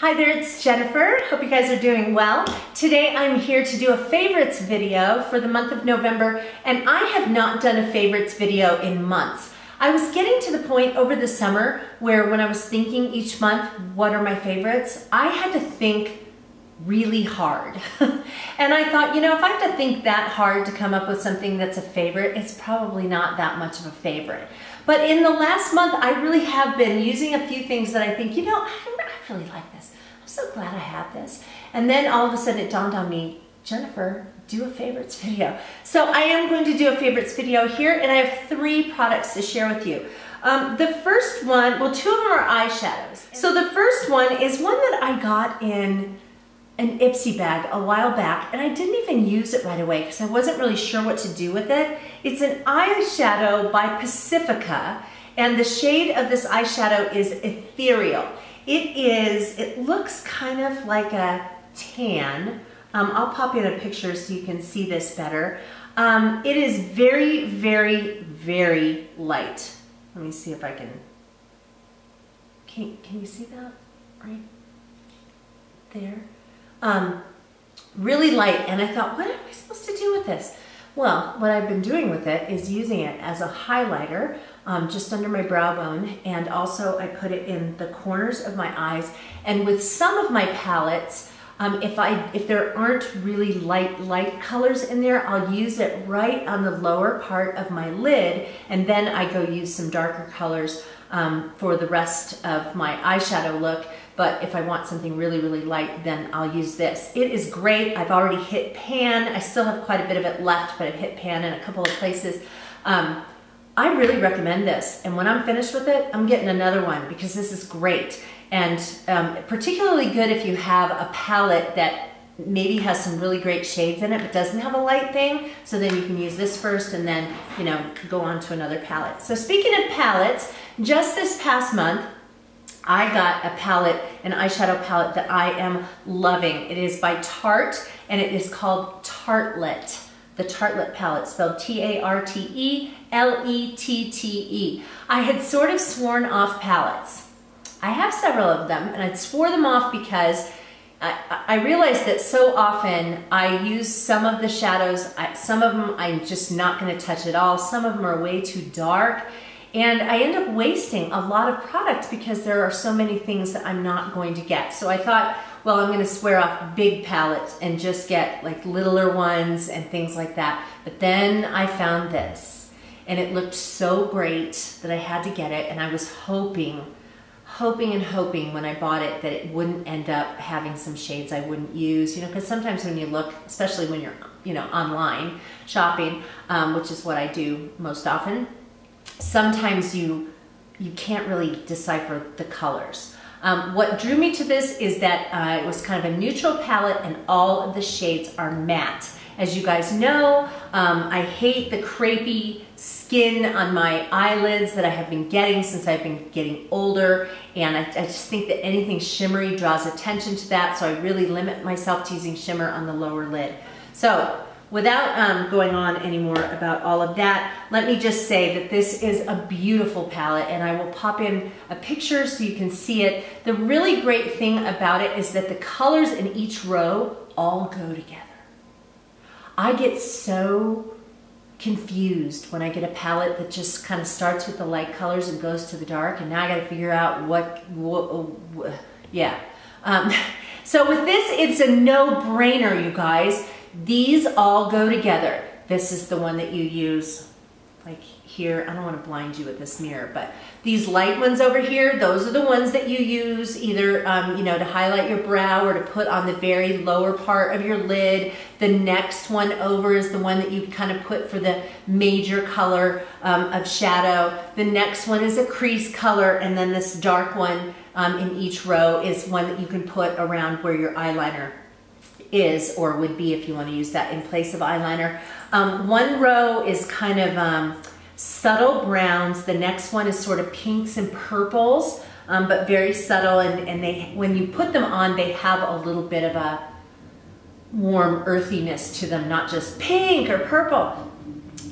Hi there, it's Jennifer. Hope you guys are doing well. Today I'm here to do a favorites video for the month of November and I have not done a favorites video in months. I was getting to the point over the summer where when I was thinking each month, what are my favorites, I had to think really hard. and I thought, you know, if I have to think that hard to come up with something that's a favorite, it's probably not that much of a favorite. But in the last month, I really have been using a few things that I think, you know, I, really like this. I'm so glad I have this. And then all of a sudden it dawned on me, Jennifer, do a favorites video. So I am going to do a favorites video here and I have three products to share with you. Um, the first one, well, two of them are eyeshadows. So the first one is one that I got in an Ipsy bag a while back and I didn't even use it right away because I wasn't really sure what to do with it. It's an eyeshadow by Pacifica and the shade of this eyeshadow is Ethereal. It is, it looks kind of like a tan. Um, I'll pop in a picture so you can see this better. Um, it is very, very, very light. Let me see if I can, can, can you see that right there? Um, really light, and I thought, what am I supposed to do with this? Well, what I've been doing with it is using it as a highlighter um, just under my brow bone, and also I put it in the corners of my eyes. And with some of my palettes, um, if I if there aren't really light light colors in there, I'll use it right on the lower part of my lid, and then I go use some darker colors um, for the rest of my eyeshadow look. But if I want something really, really light, then I'll use this. It is great. I've already hit pan. I still have quite a bit of it left, but I've hit pan in a couple of places. Um, I really recommend this. And when I'm finished with it, I'm getting another one because this is great. And um, particularly good if you have a palette that maybe has some really great shades in it, but doesn't have a light thing. So then you can use this first and then, you know, go on to another palette. So speaking of palettes, just this past month, I got a palette, an eyeshadow palette that I am loving. It is by Tarte and it is called Tartelette. The Tartelette palette, spelled T-A-R-T-E-L-E-T-T-E. I had sort of sworn off palettes. I have several of them and I'd swore them off because I, I realized that so often I use some of the shadows, I, some of them I'm just not gonna touch at all, some of them are way too dark, and I end up wasting a lot of product because there are so many things that I'm not going to get. So I thought, well, I'm gonna swear off big palettes and just get like littler ones and things like that. But then I found this and it looked so great that I had to get it and I was hoping hoping and hoping when I bought it that it wouldn't end up having some shades I wouldn't use, you know, because sometimes when you look, especially when you're, you know, online shopping, um, which is what I do most often, sometimes you, you can't really decipher the colors. Um, what drew me to this is that uh, it was kind of a neutral palette and all of the shades are matte. As you guys know, um, I hate the crepey skin on my eyelids that I have been getting since I've been getting older. And I, I, just think that anything shimmery draws attention to that. So I really limit myself to using shimmer on the lower lid. So without um, going on anymore about all of that, let me just say that this is a beautiful palette and I will pop in a picture so you can see it. The really great thing about it is that the colors in each row all go together. I get so confused when I get a palette that just kind of starts with the light colors and goes to the dark and now I got to figure out what, what, what yeah. Um, so with this, it's a no-brainer, you guys. These all go together. This is the one that you use like here. I don't want to blind you with this mirror, but these light ones over here, those are the ones that you use either, um, you know, to highlight your brow or to put on the very lower part of your lid. The next one over is the one that you kind of put for the major color um, of shadow. The next one is a crease color, and then this dark one um, in each row is one that you can put around where your eyeliner is or would be if you want to use that in place of eyeliner. Um, one row is kind of um, subtle browns. The next one is sort of pinks and purples, um, but very subtle. And, and they, when you put them on, they have a little bit of a warm earthiness to them, not just pink or purple.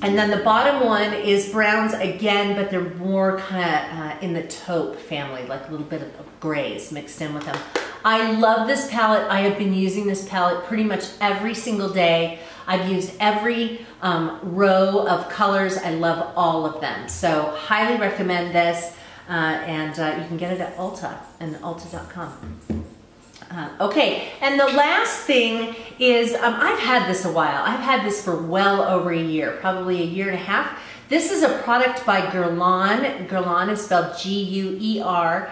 And then the bottom one is browns again, but they're more kind of uh, in the taupe family, like a little bit of grays mixed in with them. I love this palette. I have been using this palette pretty much every single day. I've used every um, row of colors. I love all of them. So highly recommend this. Uh, and uh, you can get it at Ulta and ulta.com. Uh, okay, and the last thing is, um, I've had this a while. I've had this for well over a year, probably a year and a half. This is a product by Guerlain. Guerlain is spelled G-U-E-R-L-A-I-N,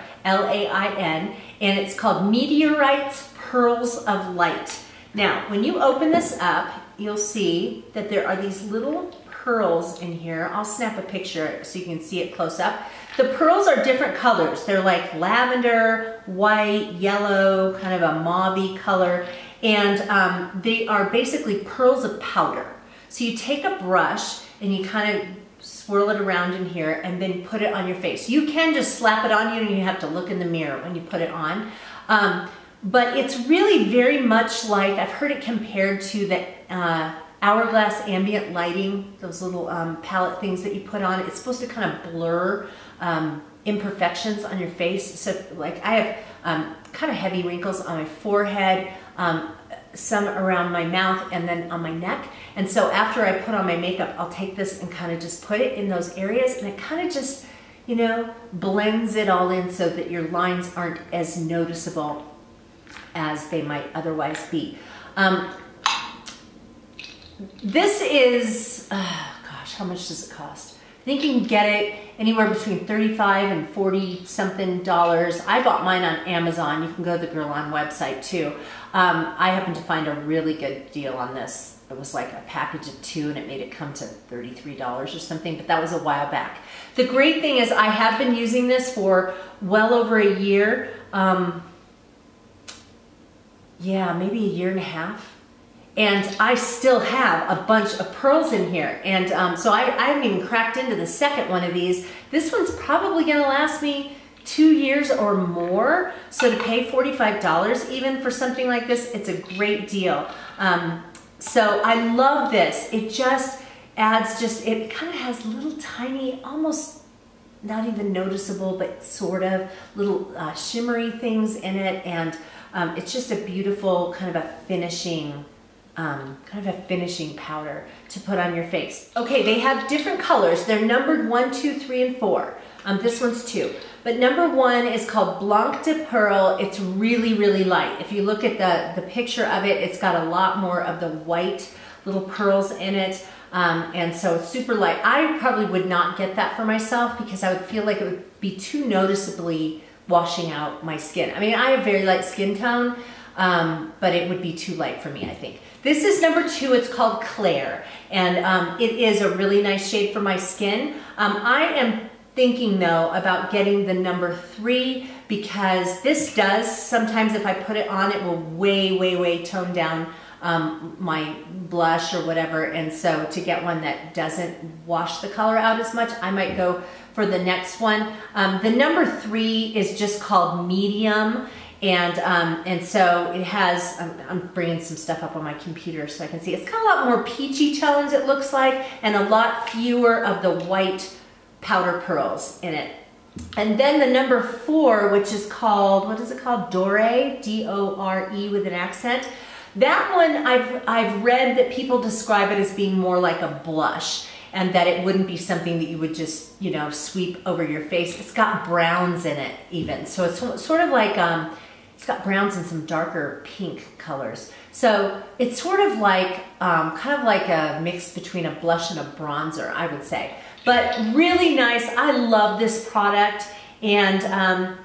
and it's called Meteorites Pearls of Light. Now, when you open this up, you'll see that there are these little pearls in here. I'll snap a picture so you can see it close up. The pearls are different colors. They're like lavender, white, yellow, kind of a mauve color. And um, they are basically pearls of powder. So you take a brush and you kind of swirl it around in here and then put it on your face. You can just slap it on you and you have to look in the mirror when you put it on. Um, but it's really very much like, I've heard it compared to the uh, Hourglass ambient lighting, those little um, palette things that you put on. It's supposed to kind of blur um, imperfections on your face. So like I have um, kind of heavy wrinkles on my forehead, um, some around my mouth and then on my neck. And so after I put on my makeup, I'll take this and kind of just put it in those areas and it kind of just, you know, blends it all in so that your lines aren't as noticeable as they might otherwise be. Um, this is, uh, gosh, how much does it cost? I think you can get it anywhere between 35 and 40 something dollars. I bought mine on Amazon. You can go to the Guerlain website too. Um, I happened to find a really good deal on this. It was like a package of two and it made it come to $33 or something, but that was a while back. The great thing is I have been using this for well over a year. Um, yeah, maybe a year and a half and I still have a bunch of pearls in here. And um, so I, I haven't even cracked into the second one of these. This one's probably gonna last me two years or more. So to pay $45 even for something like this, it's a great deal. Um, so I love this. It just adds just, it kind of has little tiny, almost not even noticeable, but sort of little uh, shimmery things in it. And um, it's just a beautiful kind of a finishing um, kind of a finishing powder to put on your face. Okay, they have different colors. They're numbered one, two, three, and four. Um, this one's two. But number one is called Blanc de Perle. It's really, really light. If you look at the, the picture of it, it's got a lot more of the white little pearls in it. Um, and so it's super light. I probably would not get that for myself because I would feel like it would be too noticeably washing out my skin. I mean, I have very light skin tone, um, but it would be too light for me, I think. This is number two, it's called Clair, and um, it is a really nice shade for my skin. Um, I am thinking though about getting the number three because this does, sometimes if I put it on, it will way, way, way tone down um, my blush or whatever. And so to get one that doesn't wash the color out as much, I might go for the next one. Um, the number three is just called medium. And, um, and so it has, I'm, I'm, bringing some stuff up on my computer so I can see. It's got a lot more peachy tones it looks like and a lot fewer of the white powder pearls in it. And then the number four, which is called, what is it called? Dore, D-O-R-E with an accent. That one, I've, I've read that people describe it as being more like a blush and that it wouldn't be something that you would just, you know, sweep over your face. It's got browns in it even. So it's sort of like, um, it's got browns and some darker pink colors. So it's sort of like, um, kind of like a mix between a blush and a bronzer, I would say. But really nice. I love this product. And um,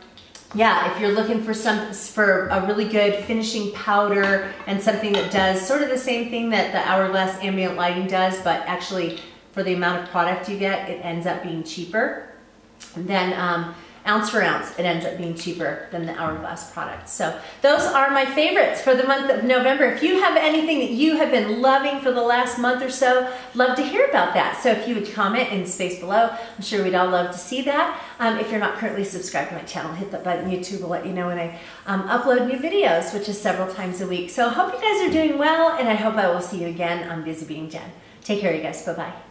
yeah, if you're looking for some for a really good finishing powder and something that does sort of the same thing that the Hourglass Ambient Lighting does, but actually for the amount of product you get, it ends up being cheaper. Then um, ounce for ounce, it ends up being cheaper than the Hourglass product. So those are my favorites for the month of November. If you have anything that you have been loving for the last month or so, love to hear about that. So if you would comment in the space below, I'm sure we'd all love to see that. Um, if you're not currently subscribed to my channel, hit that button. YouTube will let you know when I um, upload new videos, which is several times a week. So I hope you guys are doing well, and I hope I will see you again on Busy Being Jen. Take care, you guys. Bye-bye.